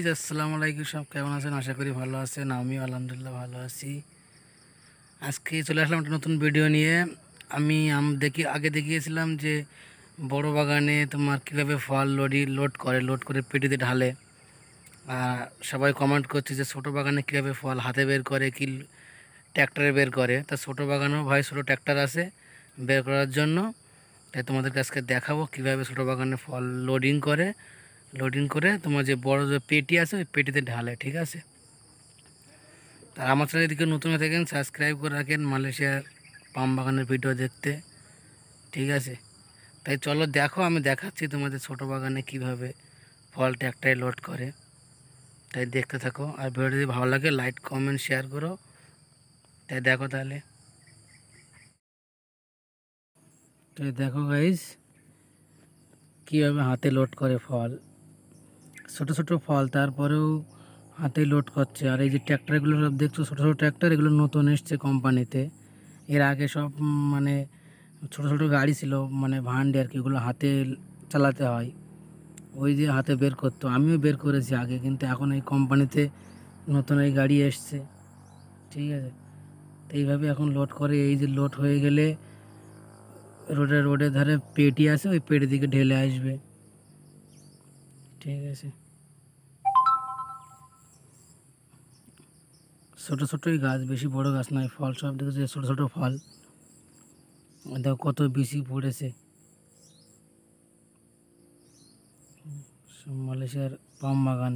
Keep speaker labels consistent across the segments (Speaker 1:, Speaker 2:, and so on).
Speaker 1: Guys আসসালামু আলাইকুম, সব কেমন আছেন? আশা করি ভালো আছেন। আমিও আলহামদুলিল্লাহ ভালো আছি। আজকে চলে আসলাম একটা নতুন ভিডিও নিয়ে। আমি দেখি, আগে দেখিয়েছিলাম যে বড় বাগানে তোমার কীভাবে ফল লোডি, লোড করে লোড করে পেটিতে ঢালে। আর সবাই কমেন্ট করছে যে, ছোটো বাগানে কীভাবে ফল হাতে বের করে, কি ট্র্যাক্টরে বের করে? তা ছোটো বাগানেও ভাই ছোটো ট্র্যাক্টর আছে বের করার জন্য। তাই তোমাদেরকে আজকে দেখাবো কীভাবে ছোটো বাগানে ফল লোডিং করে। লোডিং করে তোমার যে বড় যে পেটি আছে, ওই পেটিতে ঢালে, ঠিক আছে? আর আমার চ্যানেল এদিকে নতুন হয়ে থাকেন সাবস্ক্রাইব করে রাখেন মালয়েশিয়ার পাম বাগানের ভিডিও দেখতে, ঠিক আছে? তাই চলো দেখো, আমি দেখাচ্ছি তোমাদের ছোটো বাগানে কীভাবে ফল ট্র্যাক্টরে লোড করে। তাই দেখতে থাকো, আর ভিডিও যদি ভালো লাগে লাইক কমেন্ট শেয়ার করো। তাই দেখো তাহলে। তাই দেখো গাইস কীভাবে হাতে লোড করে ফল। ছোট ছোট ফল, তারপরেও হাতে লোড করছে। আর এই যে ট্র্যাক্টরগুলো সব দেখছ, ছোটো ছোটো ট্র্যাক্টর এগুলো নতুন এসছে কোম্পানিতে এর আগে সব মানে ছোট ছোট গাড়ি ছিল মানে ভান্ডে আর কি, ওগুলো হাতে চালাতে হয়। ওই যে হাতে বের করতো। আমিও বের করেছি আগে, কিন্তু এখন এই কোম্পানিতে নতুন এই গাড়ি এসছে। ঠিক আছে? তো এইভাবে এখন লোড করে। এই যে লোড হয়ে গেলে রোডে, রোডের ধারে পেটি আছে, ওই পেটি দিকে ঢেলে আসবে। ঠিক আছে। ছোটো ছোটোই গাছ, বেশি বড় গাছ নয়, ফল সব দেখেছে, ছোটো ছোটো ফল। দেখো কত বেশি পড়েছে। মালয়েশিয়ার পাম বাগান।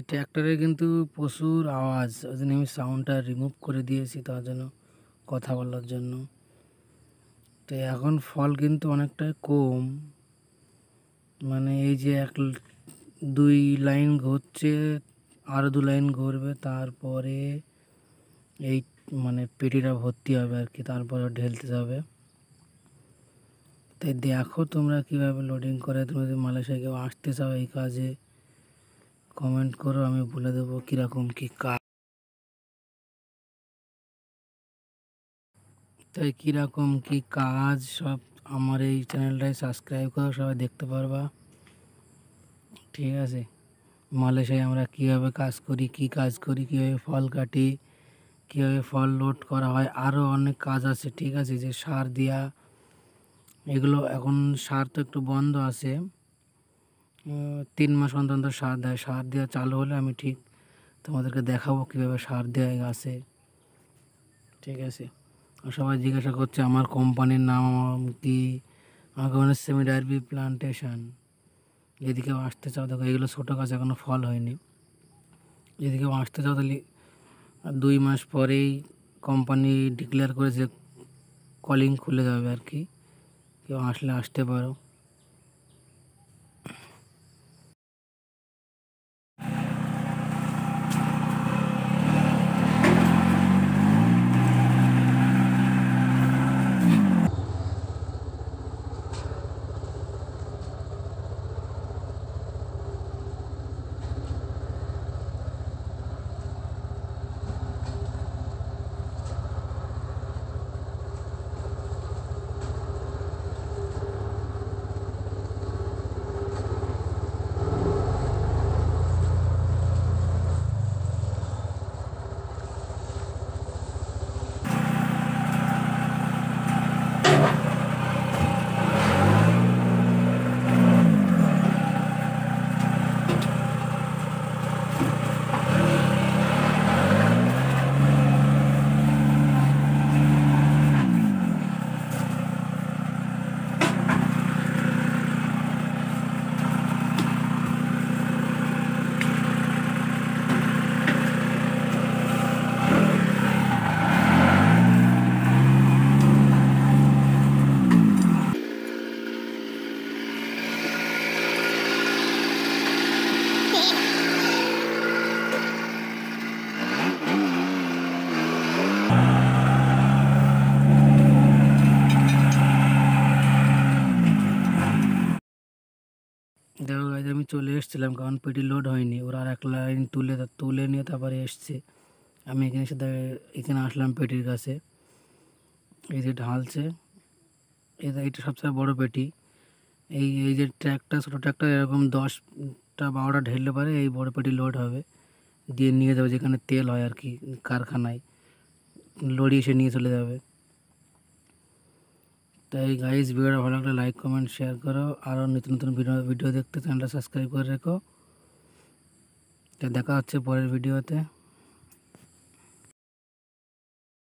Speaker 1: এই ট্র্যাক্টরে কিন্তু প্রচুর আওয়াজ, ওই জন্য আমি সাউন্ডটা রিমুভ করে দিয়েছি তার জন্য, কথা বলার জন্য। তো এখন ফল কিন্তু অনেকটাই কম। মানে এই যে এক দুই লাইন ঘুরছে আরও দু লাইন ঘুরবে, তারপরে এই মানে পেটিটা ভর্তি হবে আর কি, তারপরে ঢেলতে যাবে। তাই দেখো তোমরা কীভাবে লোডিং করে, তুমি যদি মালয়েশিয়া কেউ আসতে চাও এই কাজে। কমেন্ট করো, আমি বলে দেবো কীরকম, কী কাজ তাই কীরকম, কী কাজ, সব আমার এই চ্যানেলটায় সাবস্ক্রাইব করো, সবাই দেখতে পারবা। ঠিক আছে? মালয়েশিয়ায় আমরা কীভাবে কাজ করি, কী কাজ করি, কীভাবে ফল কাটি, কীভাবে ফল লোড করা হয় আরও অনেক কাজ আছে, ঠিক আছে? যে সার দেওয়া এগুলো এখন সার তো একটু বন্ধ আছে। তিন মাস অন্তর অন্তর সার দেয়। সার দেওয়া চালু হলে আমি ঠিক তোমাদেরকে দেখাবো কীভাবে সার দেয় গাছে ঠিক আছে? আর সবাই জিজ্ঞাসা করছে, আমার কোম্পানির নাম কি? আমাকে মানে সেমি ডায়ারবি প্লান্টেশন যেদিকেও আসতে চাও, দেখো এগুলো ছোটো গাছ এখনও ফল হয়নি। যেদিকেও আসতে চাও, তাহলে দুই মাস পরেই কোম্পানি ডিক্লেয়ার করেছে কলিং খুলে যাবে আর কি। কেউ আসলে আসতে পারো। আমি চলে এসেছিলাম, কারণ পেটি লোড হয়নি। ওরা আর এক লাইন তুলে তুলে নিয়ে তারপরে এসছে। আমি এখানে এসে দে- এখানে আসলাম পেটির কাছে। এই যে ঢালছে। এটা এটা সবচেয়ে বড় পেটি। এই এই যে ট্র্যাকটা, ছোটো ট্র্যাকটা, এরকম দশটা বারোটা ঢেললে পারে এই বড় পেটি লোড হবে। দিয়ে নিয়ে যাবে যেখানে তেল হয় আর কি, কারখানায়। লরি এসে নিয়ে চলে যাবে। তাই গাইজ ভিডিওটা ভালো লাগলে লাইক কমেন্ট শেয়ার করো। আরও নতুন নতুন ভিডিও ভিডিও দেখতে চ্যানেলটা সাবস্ক্রাইব করে রেখো। তা দেখা হচ্ছে পরের ভিডিওতে